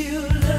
You